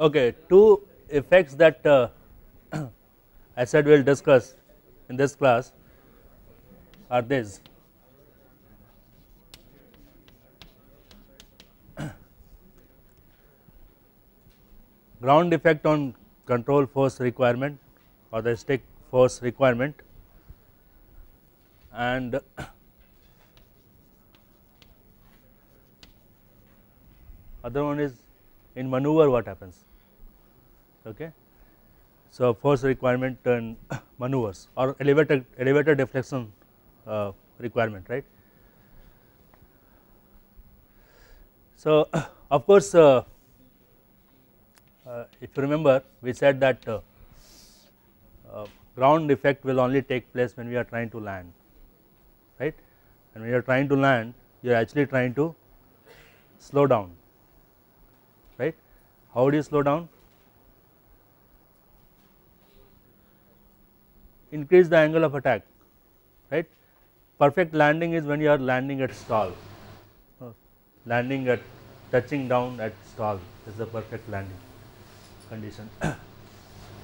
Okay, two effects that uh, I said we will discuss in this class are these. ground effect on control force requirement or the stick force requirement and other one is in maneuver what happens okay. So force requirement and maneuvers or elevator elevator deflection uh, requirement right? So of course uh, uh, if you remember we said that uh, uh, ground effect will only take place when we are trying to land right? And when you are trying to land you are actually trying to slow down right? How do you slow down increase the angle of attack right? Perfect landing is when you are landing at stall. Uh, landing at touching down at stall is the perfect landing condition.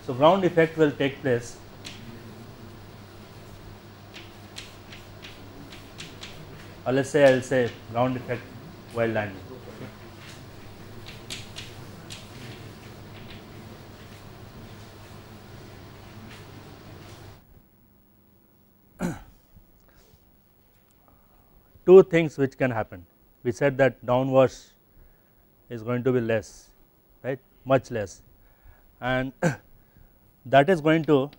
So ground effect will take place or let us say I will say ground effect while landing two things which can happen. We said that downwash is going to be less, right, much less, and that is going to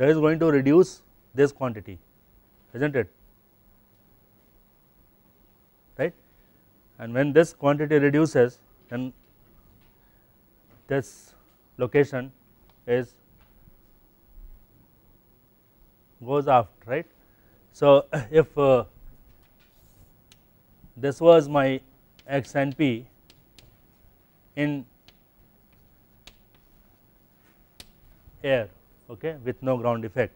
that is going to reduce this quantity is not it right and when this quantity reduces then this location is goes aft right. So, if uh, this was my x and p in air okay, with no ground effect,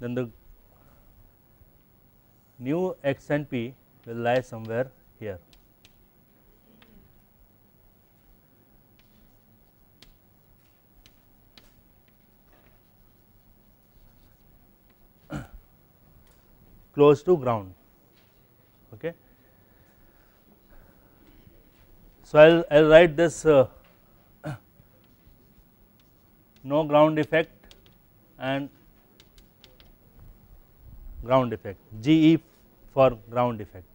then the new x and p will lie somewhere here. close to ground okay so i'll i'll write this uh, no ground effect and ground effect GE for ground effect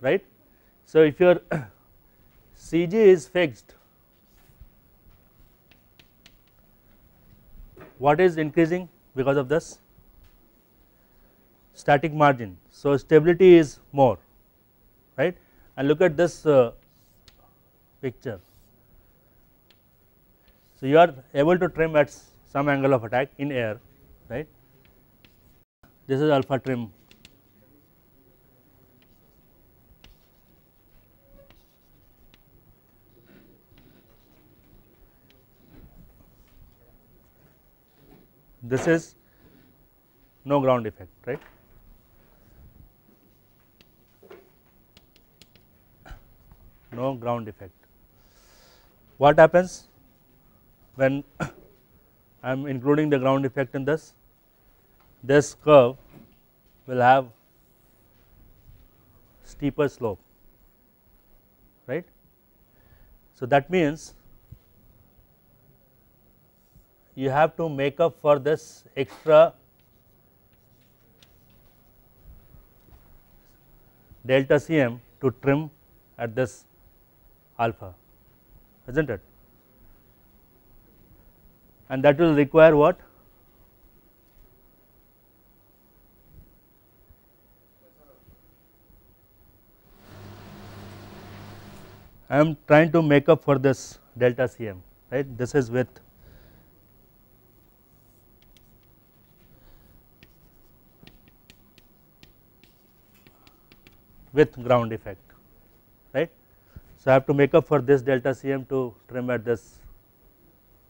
right. So, if your CG is fixed what is increasing because of this static margin. So, stability is more right and look at this uh, picture. So, you are able to trim at some angle of attack in air right? This is alpha trim. This is no ground effect right? No ground effect what happens when I am including the ground effect in this this curve will have steeper slope right. So, that means you have to make up for this extra delta Cm to trim at this alpha is not it and that will require what? I am trying to make up for this delta Cm right? This is with with ground effect. So, I have to make up for this delta Cm to trim at this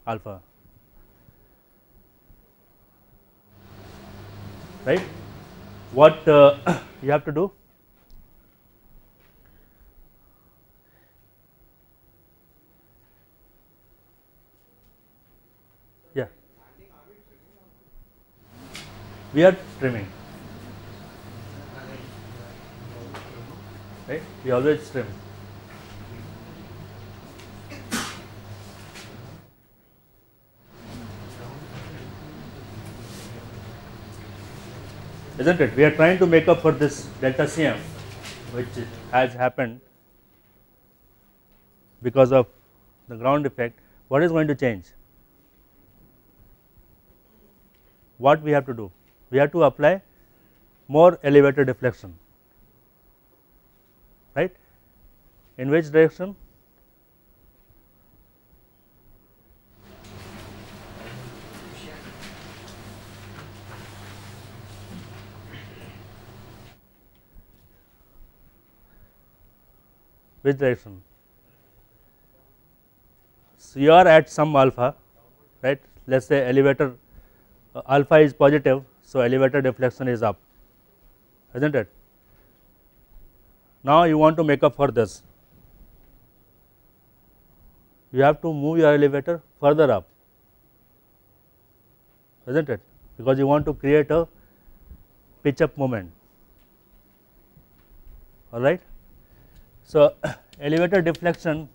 alpha right. What uh, you have to do? Yeah. We are trimming. Right? We always trim. Isn't it? We are trying to make up for this delta Cm which has happened because of the ground effect. What is going to change? What we have to do? We have to apply more elevator deflection, right? In which direction? Which direction? So, you are at some alpha right let us say elevator uh, alpha is positive. So, elevator deflection is up is not it. Now, you want to make up for this you have to move your elevator further up is not it because you want to create a pitch up moment all right. So, elevator deflection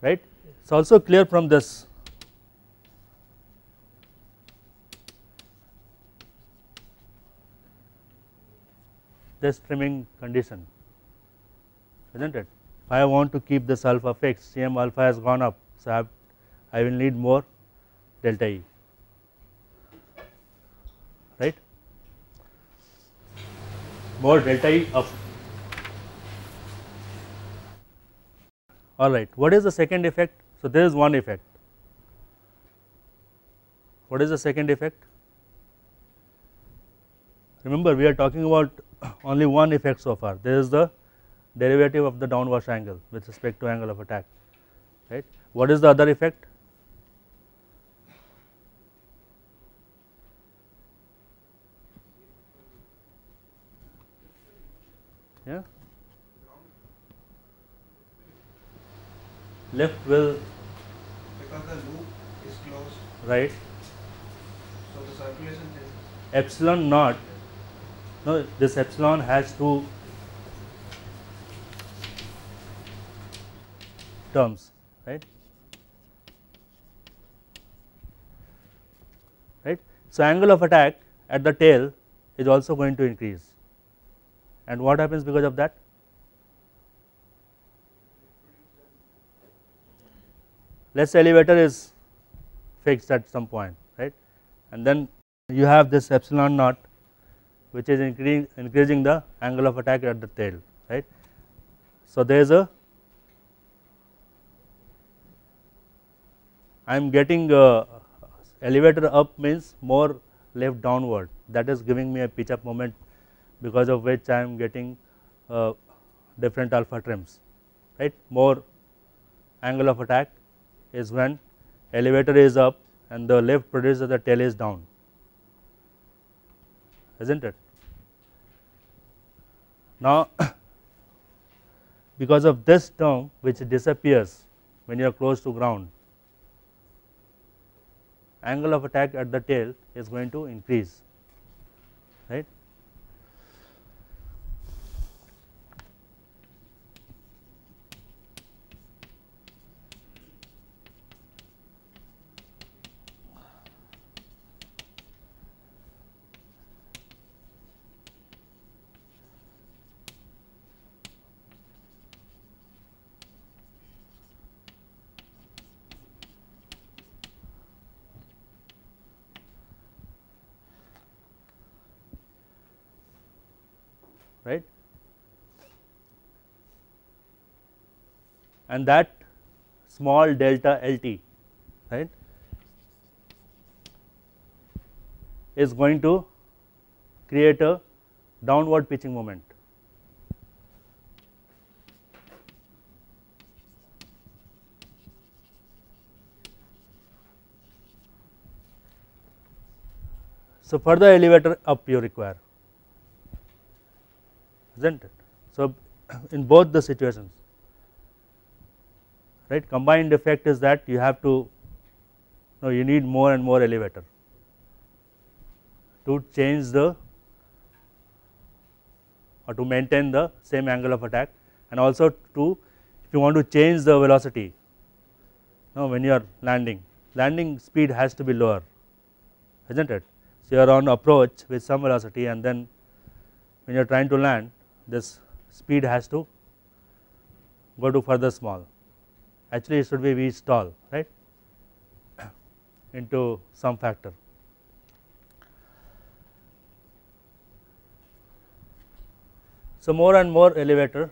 right. It is also clear from this this trimming condition is not it. If I want to keep this alpha fixed Cm alpha has gone up. So, I, have, I will need more delta E right more delta E up all right. What is the second effect? So, there is one effect what is the second effect? Remember we are talking about only one effect so far there is the derivative of the downwash angle with respect to angle of attack right. What is the other effect? Yeah. Lift will because the loop is closed, right so the circulation changes. epsilon naught no this epsilon has two terms right? Right? So angle of attack at the tail is also going to increase. And what happens because of that? Let us elevator is fixed at some point right? And then you have this epsilon naught which is increasing, the angle of attack at the tail right. So, there is a I am getting elevator up means more lift downward that is giving me a pitch up moment because of which I am getting uh, different alpha trims right more angle of attack is when elevator is up and the lift produced at the tail is down is not it. Now, because of this term which disappears when you are close to ground, angle of attack at the tail is going to increase right. And that small delta LT right is going to create a downward pitching moment. So, further elevator up you require is not it. So, in both the situations right combined effect is that you have to no you need more and more elevator to change the or to maintain the same angle of attack and also to if you want to change the velocity now when you are landing landing speed has to be lower is not it. So, you are on approach with some velocity and then when you are trying to land this speed has to go to further small actually it should be v stall right into some factor. So, more and more elevator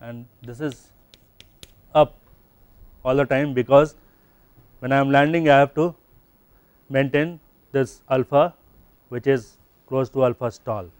and this is up all the time because when I am landing I have to maintain this alpha which is close to alpha stall.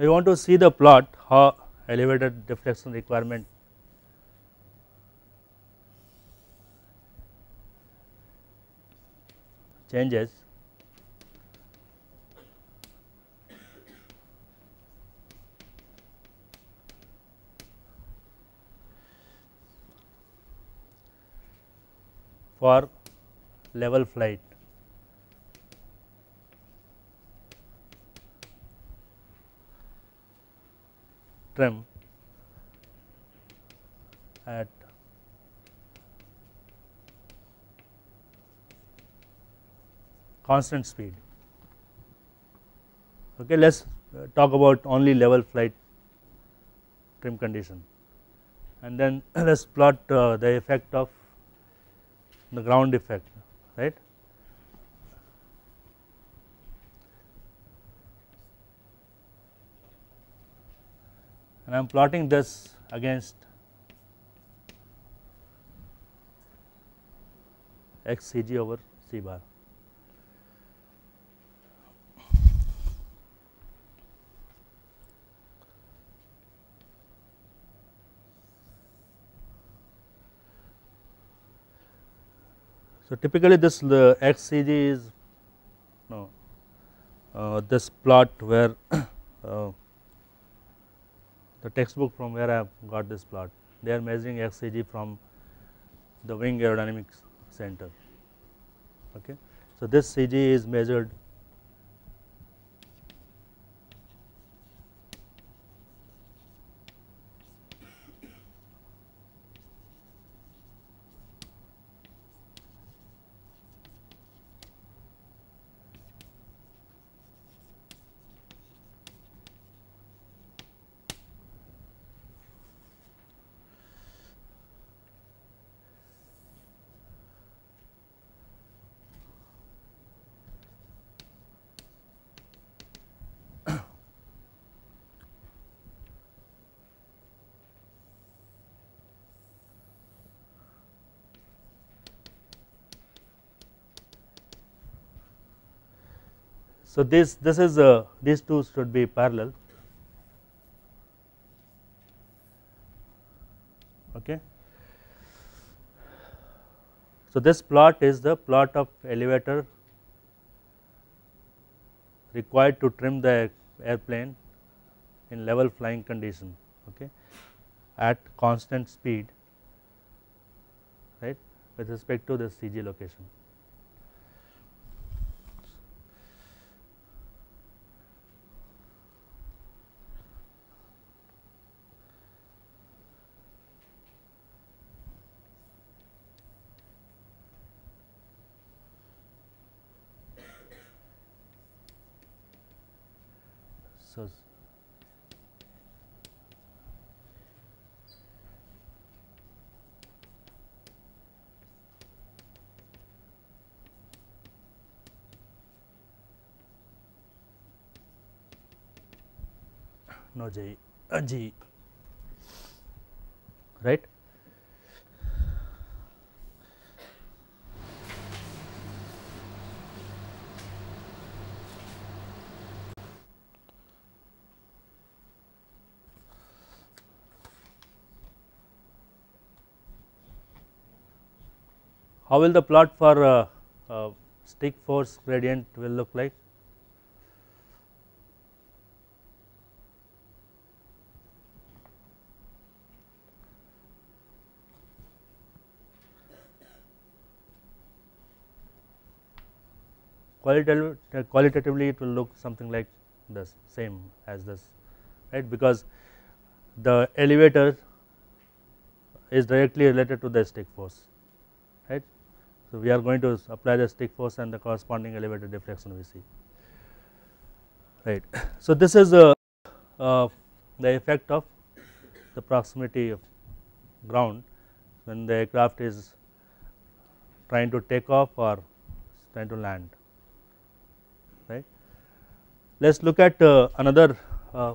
We want to see the plot how elevator deflection requirement. Changes. For level flight trim at constant speed. Okay, let us uh, talk about only level flight trim condition and then let us plot uh, the effect of the ground effect right. And I am plotting this against x c g over c bar. So, typically this the x c g is no uh, this plot where uh, the textbook from where I have got this plot. They are measuring XCG from the wing aerodynamics center. Okay. So, this CG is measured So this this is uh, these two should be parallel. Okay. So this plot is the plot of elevator required to trim the airplane in level flying condition okay at constant speed right with respect to the CG location. So, no J, uh, G, How will the plot for uh, uh, stick force gradient will look like? Uh, qualitatively it will look something like this same as this right because the elevator is directly related to the stick force. So, we are going to apply the stick force and the corresponding elevator deflection we see right. So, this is uh, uh, the effect of the proximity of ground when the aircraft is trying to take off or trying to land right. Let us look at uh, another uh,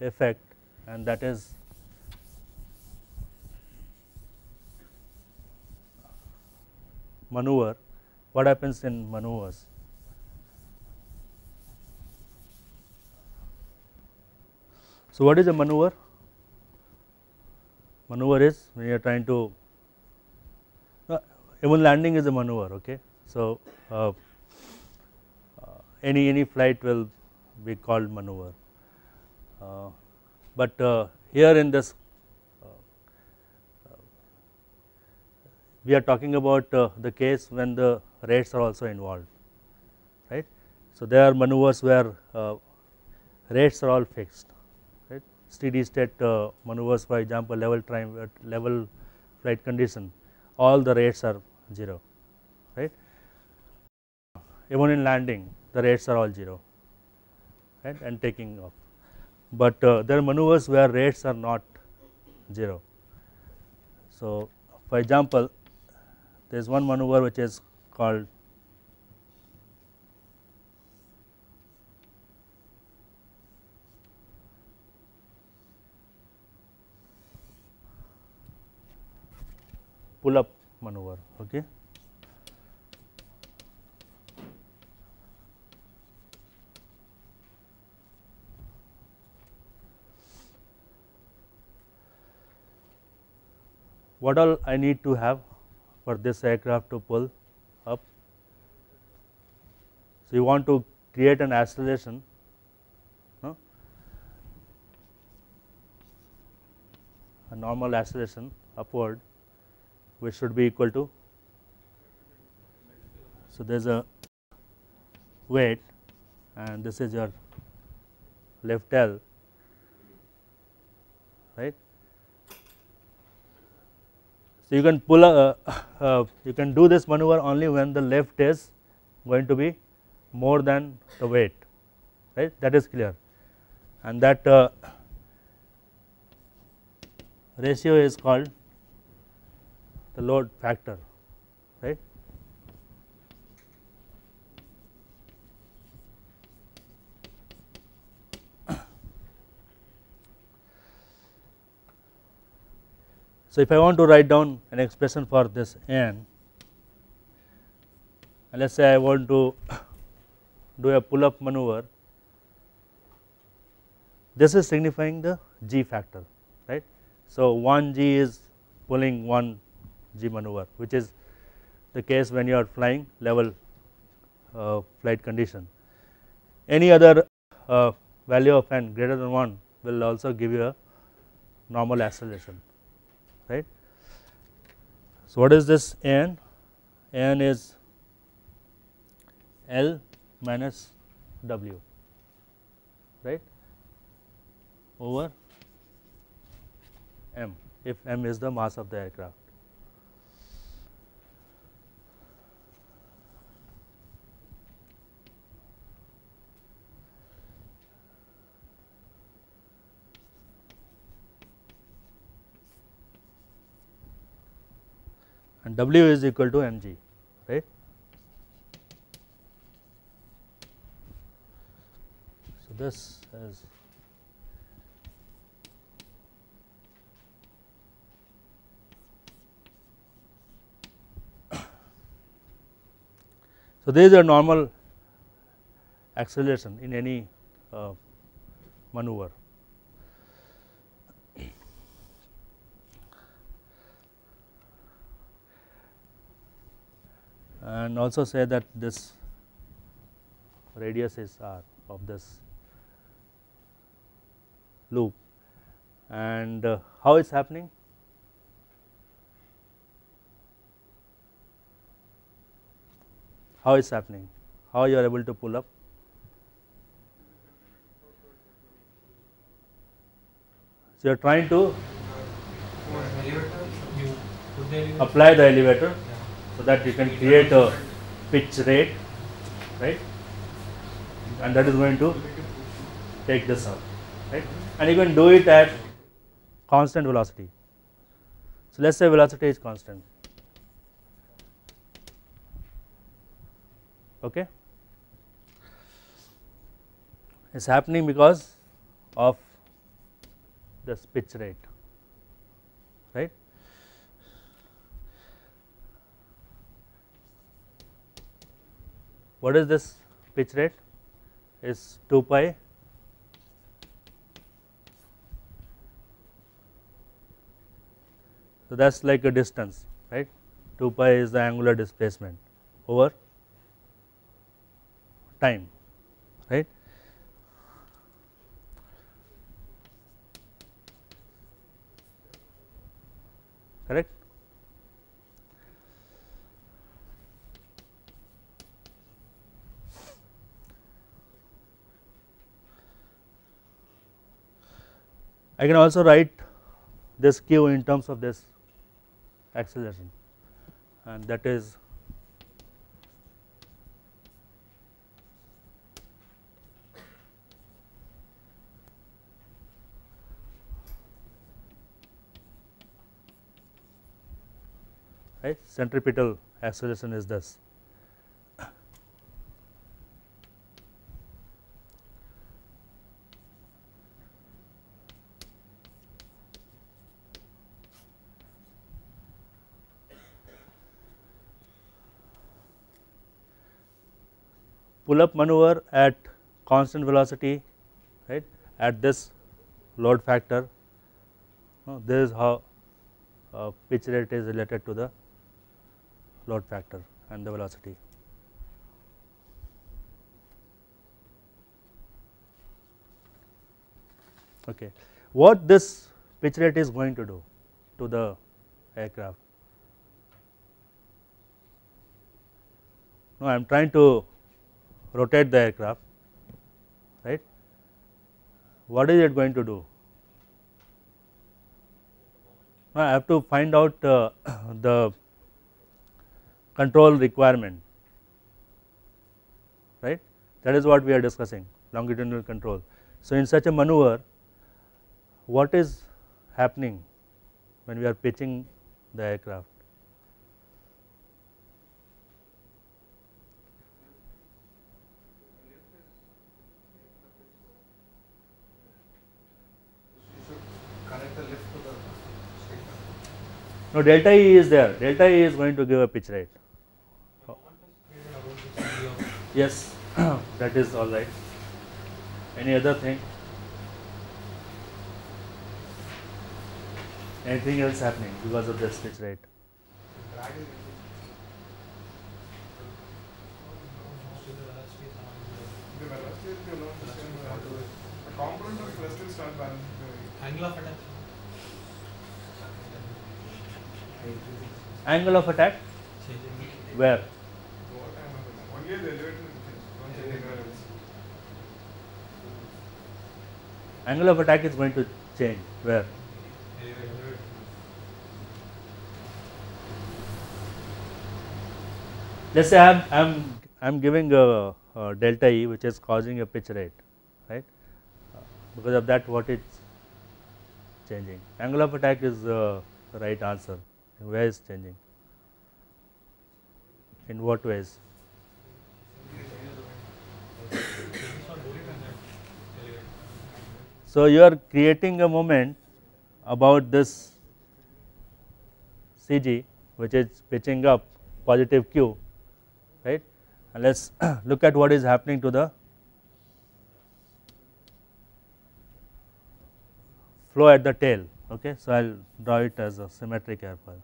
effect and that is maneuver. What happens in maneuvers? So what is a maneuver? Maneuver is when you are trying to even landing is a maneuver okay? So uh, any any flight will be called maneuver. Uh, but uh, here in this we are talking about uh, the case when the rates are also involved right. So, there are maneuvers where uh, rates are all fixed right? Steady state uh, maneuvers for example level time uh, level flight condition all the rates are 0 right? Even in landing the rates are all 0 right? And taking off. But uh, there are maneuvers where rates are not 0 so for example there is one maneuver which is called pull up maneuver okay? What all I need to have for this aircraft to pull up. So, you want to create an acceleration a normal acceleration upward which should be equal to so there is a weight and this is your lift L right so, you can pull a, uh, you can do this maneuver only when the lift is going to be more than the weight right? That is clear. And that uh, ratio is called the load factor right. So, if I want to write down an expression for this n and let us say I want to do a pull up maneuver this is signifying the g factor right. So, 1 g is pulling 1 g maneuver which is the case when you are flying level uh, flight condition. Any other uh, value of n greater than 1 will also give you a normal acceleration right. So, what is this n? n is L minus W right over m if m is the mass of the aircraft. And W is equal to mg right. So, this is So, there is a normal acceleration in any uh, maneuver. And also say that this radius is r of this loop and uh, how it's happening how is happening, how you are able to pull up. So, you are trying to You put the elevator. apply the elevator. So that you can create a pitch rate right? And that is going to take this up right? And you can do it at constant velocity. So, let us say velocity is constant. Okay? It is happening because of this pitch rate what is this pitch rate? Is 2 pi. So that is like a distance right? 2 pi is the angular displacement over time right correct I can also write this q in terms of this acceleration. And that is right centripetal acceleration is this pull up maneuver at constant velocity right at this load factor this is how uh, pitch rate is related to the load factor and the velocity. Okay. What this pitch rate is going to do to the aircraft? Now, I am trying to rotate the aircraft, right. What is it going to do? I have to find out uh, the control requirement, right. That is what we are discussing longitudinal control. So, in such a maneuver, what is happening when we are pitching the aircraft? Now delta E is there, delta E is going to give a pitch, right? Yes, that is all right. Any other thing? Anything else happening because of this pitch, right? Angle of attack. Angle of attack where? Angle of attack is going to change where? Let's say I'm I'm I'm giving a, a delta E which is causing a pitch rate, right? Because of that, what it's changing. Angle of attack is the right answer. Where is changing? In what ways? So you are creating a moment about this CG which is pitching up positive Q, right? And let's look at what is happening to the flow at the tail. Okay, so I'll draw it as a symmetric airfoil.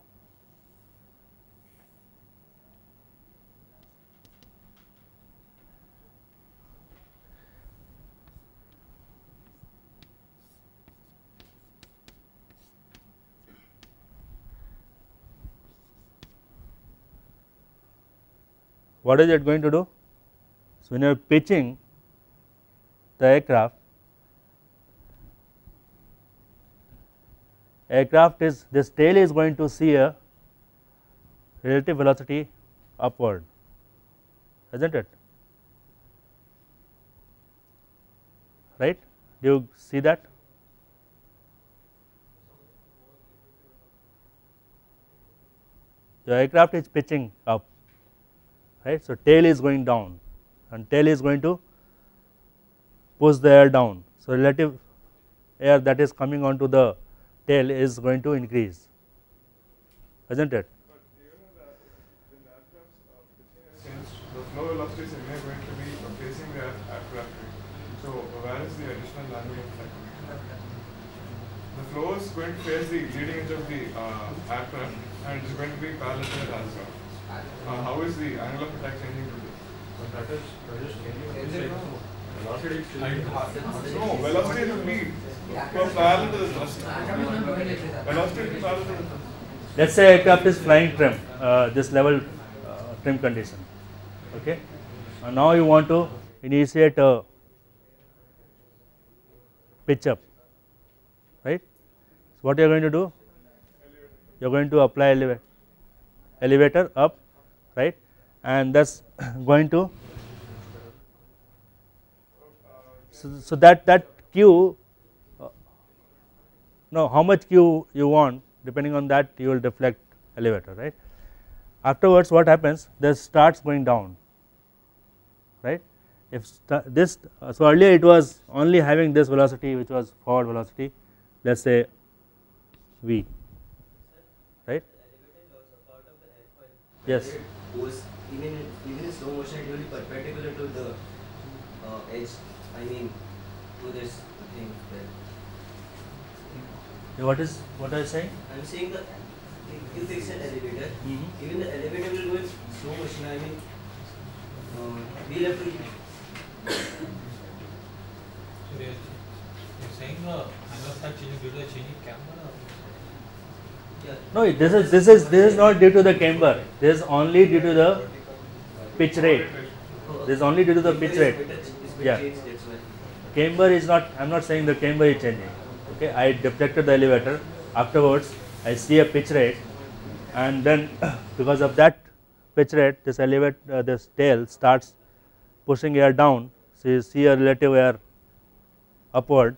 What is it going to do? So, when you are pitching the aircraft, aircraft is this tail is going to see a relative velocity upward, isn't it? Right? Do you see that? The aircraft is pitching up right. So, tail is going down and tail is going to push the air down. So, relative air that is coming onto the tail is going to increase, is not it? The, the the flow is going to the the? The face the leading edge of the uh, aircraft and it is going to be parallel to as well. Uh, how is the angle of attack changing to this? But that is, that is changing. Velocity is changing. No, velocity will be per parallel to the thrust. Velocity will be parallel to the thrust. Let us say aircraft is flying trim, uh, this level uh, trim condition, okay. And now you want to initiate a pitch up, right. So, what you are going to do? You are going to apply elevator, elevator up, right, and that's going to. So, so that that Q, uh, no, how much Q you want depending on that you will deflect elevator, right. Afterwards what happens this starts going down, right. If this, uh, so earlier it was only having this velocity which was forward velocity, let us say V, Yes, goes even in, even in slow motion it will be perpendicular to the uh, edge I mean to this thing that what is, what are you saying? I'm saying the if you fix an elevator Mhm. even the elevator will go in slow motion I mean uh, we'll have to So they are, you're saying the angle of attack changing due to the changing camber or? yeah No, this is, this is, this is not due to the camber, this is only due to the pitch rate, this is only due to the pitch rate. Yeah. yeah. that's why. Camber is not I am not saying the camber is changing. Okay I deflected the elevator. Afterwards I see a pitch rate. And then because of that pitch rate this elevator uh, this tail starts pushing air down. So you see a relative air upward.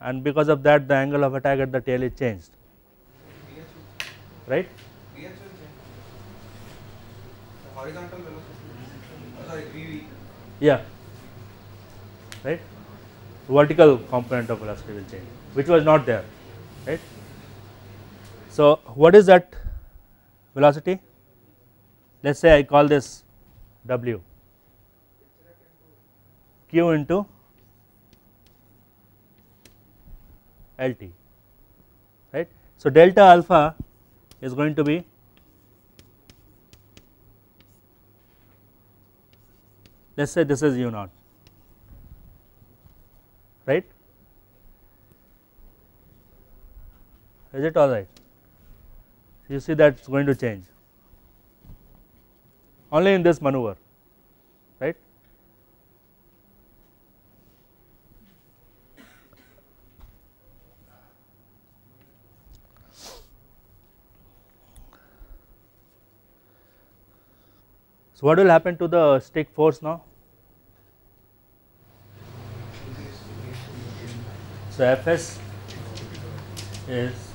And because of that the angle of attack at the tail is changed right? Horizontal velocity. Yeah. Right? Vertical component of velocity will change which was not there. Right? So what is that velocity? Let us say i call this w. Q into lt right? So delta alpha is going to be let us say this is u naught right? Is it all right? You see that is going to change. Only in this maneuver right So, what will happen to the stick force now? So, Fs is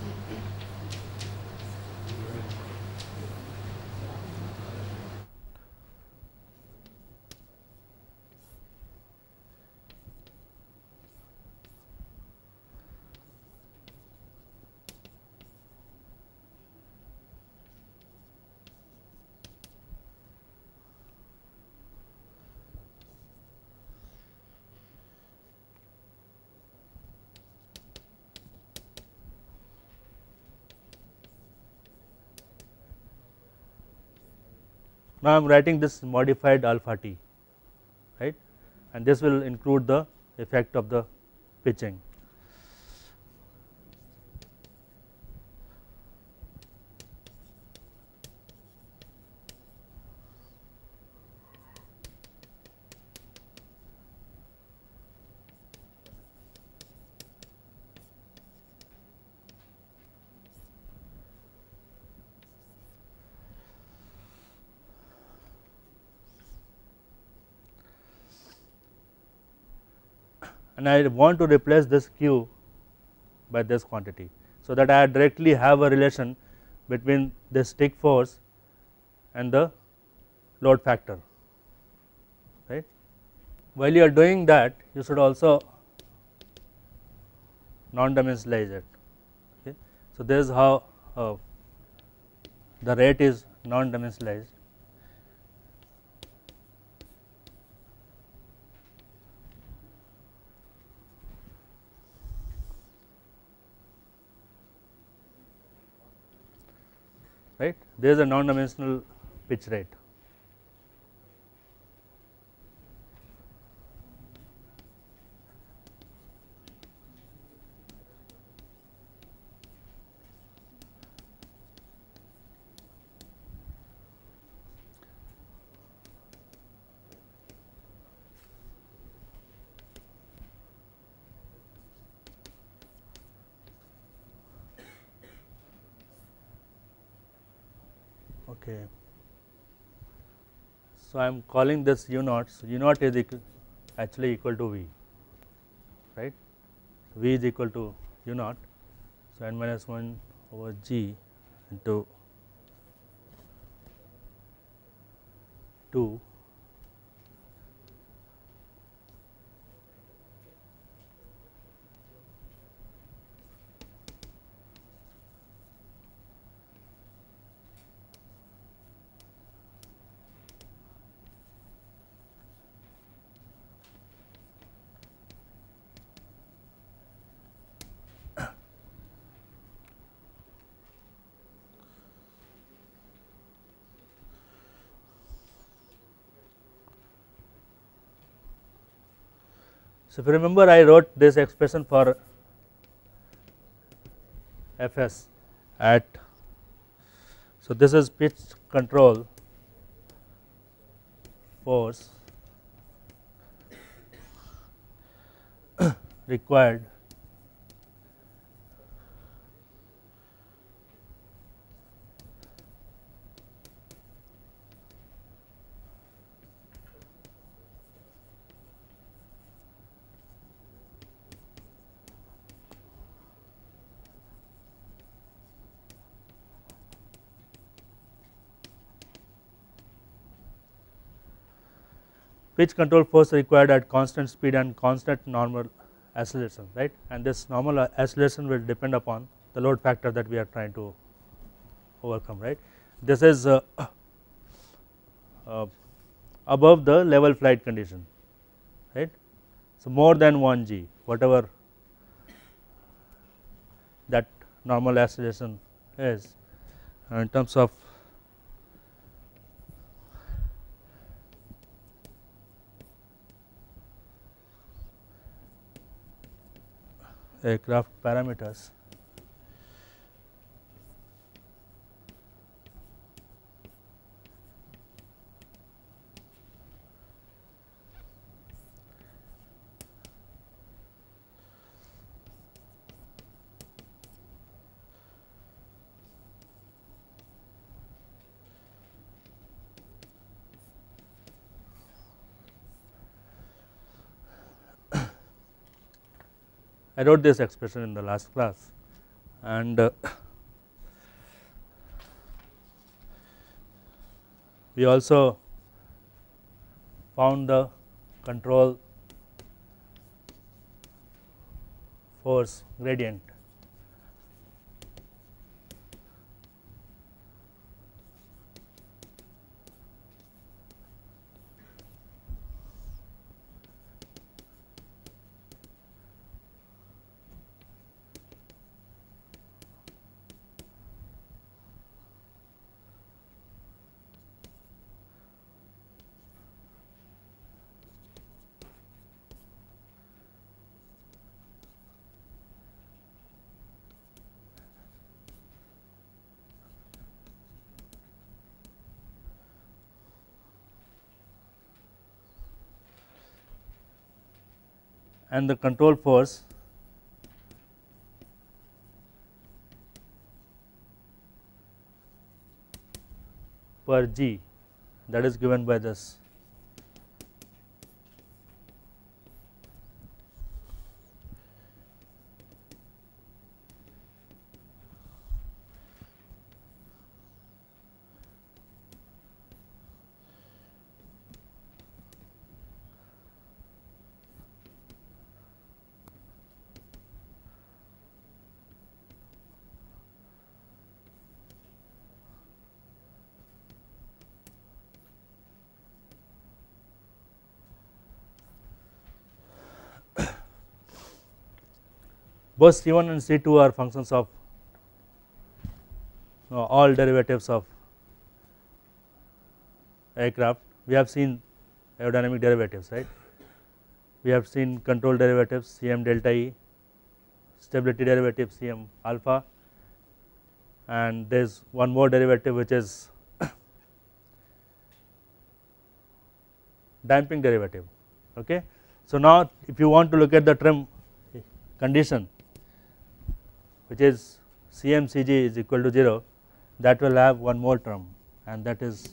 Now, I am writing this modified alpha t right and this will include the effect of the pitching. And I want to replace this q by this quantity. So, that I directly have a relation between the stick force and the load factor right. While you are doing that you should also non dimensionalize it. Okay. So, this is how uh, the rate is non right? There is a non dimensional pitch rate okay. So, I am calling this u naught, so u naught is equal actually equal to v right, v is equal to u naught. So, n minus 1 over g into 2 So, if you remember I wrote this expression for Fs at so this is pitch control force required pitch control force required at constant speed and constant normal acceleration right and this normal acceleration will depend upon the load factor that we are trying to overcome right. This is uh, uh, above the level flight condition right. So, more than 1 g whatever that normal acceleration is uh, in terms of aircraft parameters. I wrote this expression in the last class and uh, we also found the control force gradient. And the control force per g that is given by this both C1 and C2 are functions of uh, all derivatives of aircraft. We have seen aerodynamic derivatives, right. We have seen control derivatives Cm delta E, stability derivative Cm alpha and there is one more derivative which is damping derivative. Okay. So, now if you want to look at the trim condition which is CmCg is equal to 0 that will have one more term and that is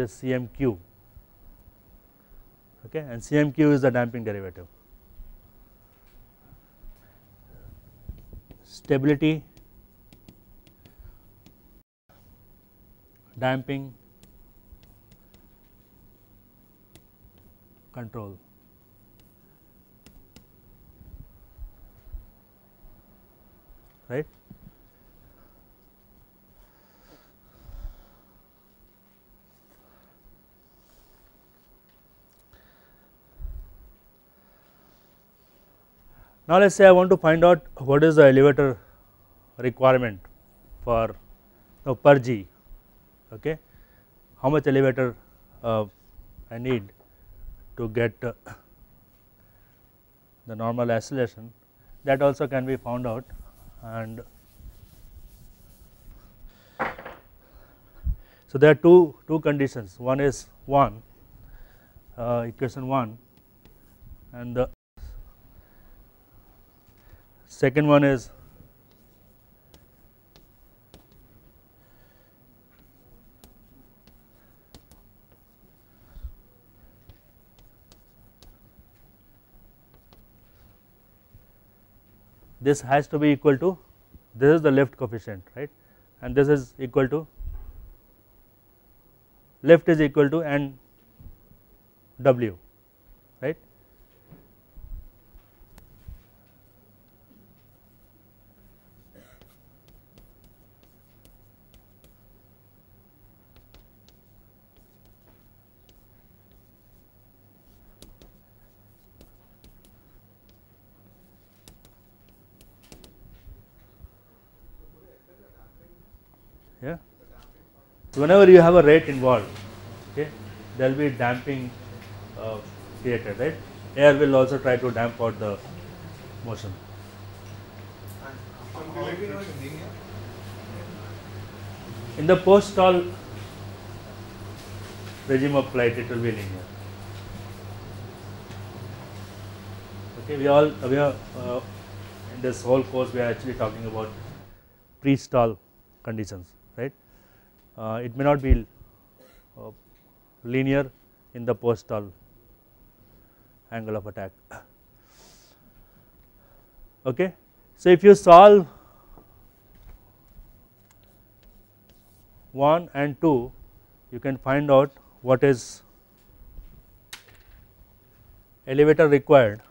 this CMQ okay and CMQ is the damping derivative. Stability damping control. right. Now, let us say I want to find out what is the elevator requirement for no, per g okay. How much elevator uh, I need to get uh, the normal acceleration? That also can be found out and so there are two two conditions. One is 1 uh, equation 1 and the second one is this has to be equal to this is the lift coefficient right? And this is equal to lift is equal to n w right yeah So, whenever you have a rate involved, okay, there will be damping uh, created, right? Air will also try to damp out the motion. In the post stall regime of flight, it will be linear. Okay, we all we are uh, in this whole course we are actually talking about pre-stall conditions, it may not be uh, linear in the post stall angle of attack. Okay, so if you solve 1 and 2 you can find out what is elevator required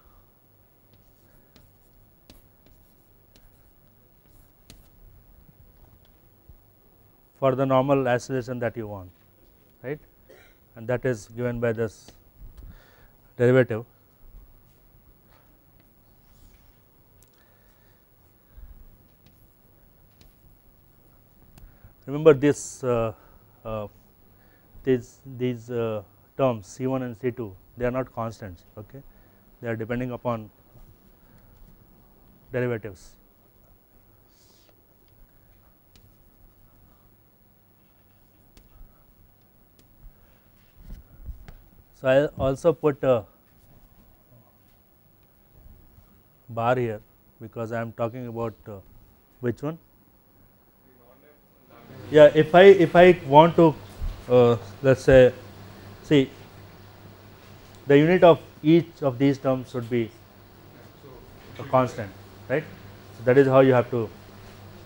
for the normal acceleration that you want right? And that is given by this derivative. Remember this uh, uh, these these uh, terms C1 and C2 they are not constants okay? They are depending upon derivatives so i also put a bar here because i am talking about uh, which one? Yeah if i if i want to uh, let's say see the unit of each of these terms should be a constant right? So that is how you have to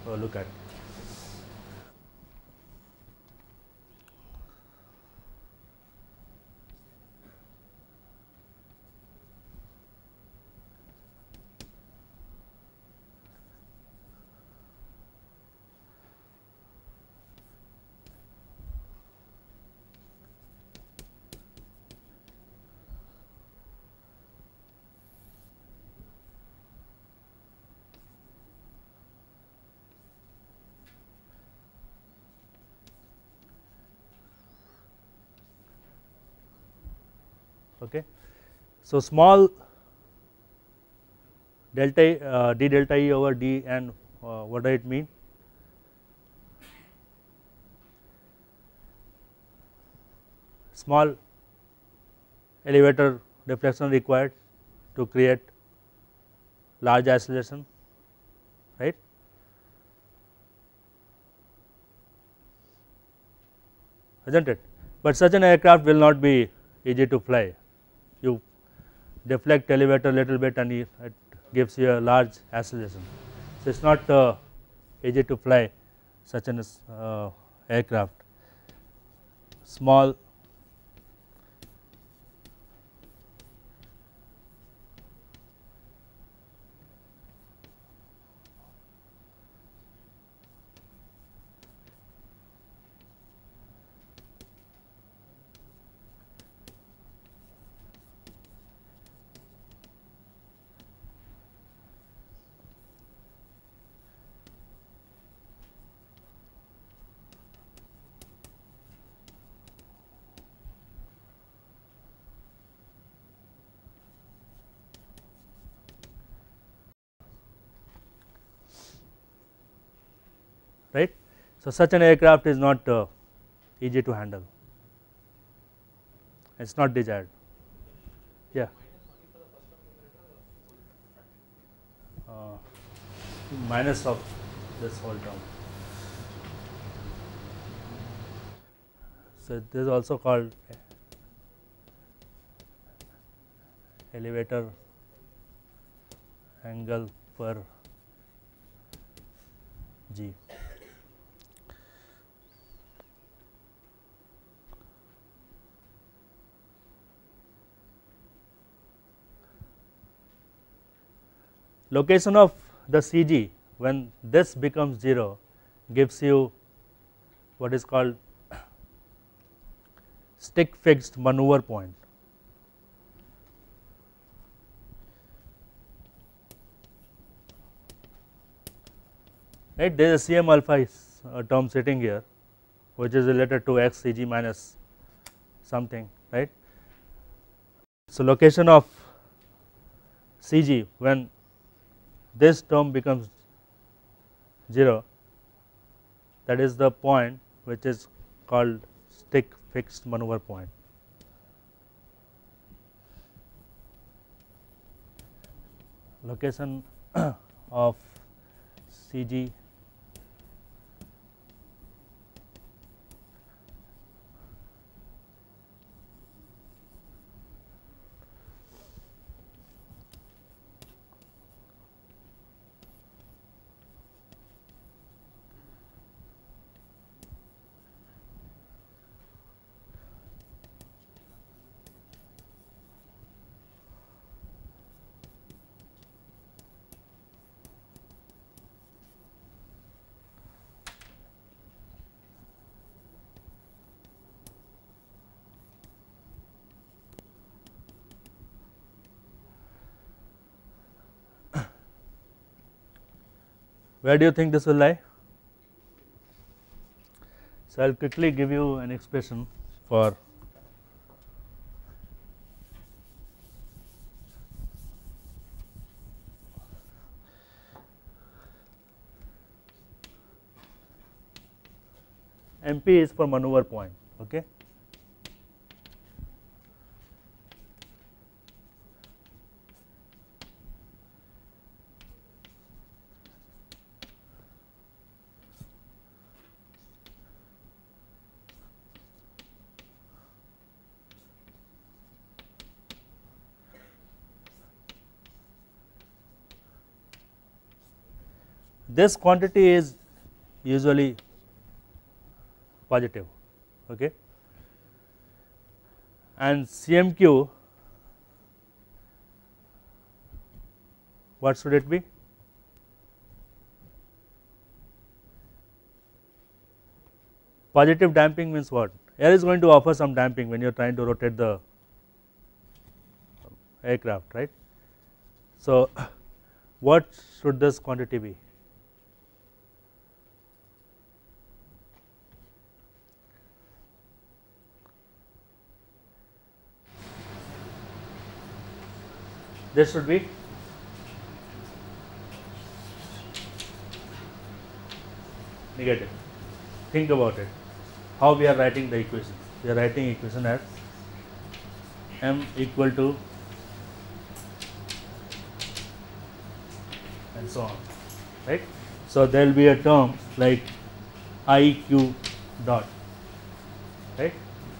uh, look at okay. So, small delta uh, d delta E over d and uh, what does it mean? Small elevator deflection required to create large acceleration right. Isn't it? But such an aircraft will not be easy to fly you deflect elevator a little bit and it gives you a large acceleration. So, it is not uh, easy to fly such an uh, aircraft small right. So, such an aircraft is not uh, easy to handle it is not desired yeah uh, minus of this whole term. So, this is also called elevator angle per g. Location of the CG when this becomes 0 gives you what is called stick fixed maneuver point. Right, there is a CM alpha a uh, term sitting here which is related to x C g minus something right. So, location of C g when this term becomes 0 that is the point which is called stick fixed maneuver point. Location of C Where do you think this will lie? So, I will quickly give you an expression for MP is for maneuver point. Okay. This quantity is usually positive okay? And CMQ what should it be? Positive damping means what? Air is going to offer some damping when you are trying to rotate the aircraft right? So what should this quantity be this should be negative. Think about it. How we are writing the equation? We are writing equation as m equal to and so on, right? So there will be a term like I q dot, right?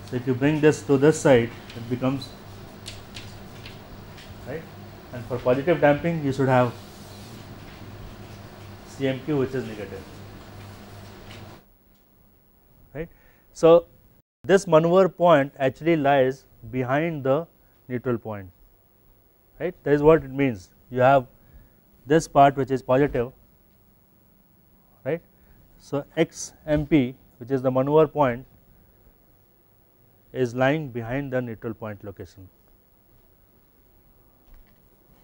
So if you bring this to this side, it becomes and for positive damping you should have CMQ which is negative. Right. So, this maneuver point actually lies behind the neutral point. Right? That is what it means. You have this part which is positive. Right. So, XMP which is the maneuver point is lying behind the neutral point location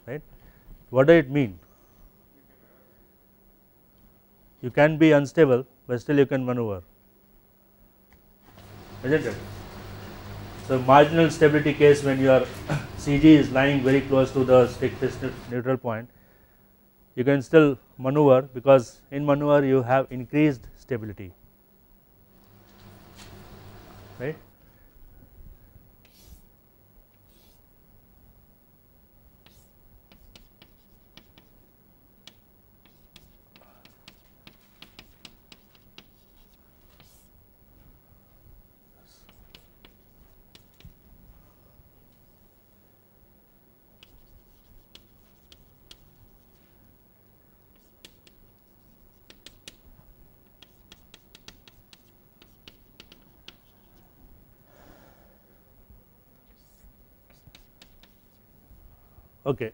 right. What does it mean? You can be unstable, but still you can maneuver, isn't it? So, marginal stability case when your CG is lying very close to the fixed neutral point, you can still maneuver because in maneuver you have increased stability, right. Okay,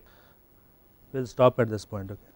we will stop at this point. Okay.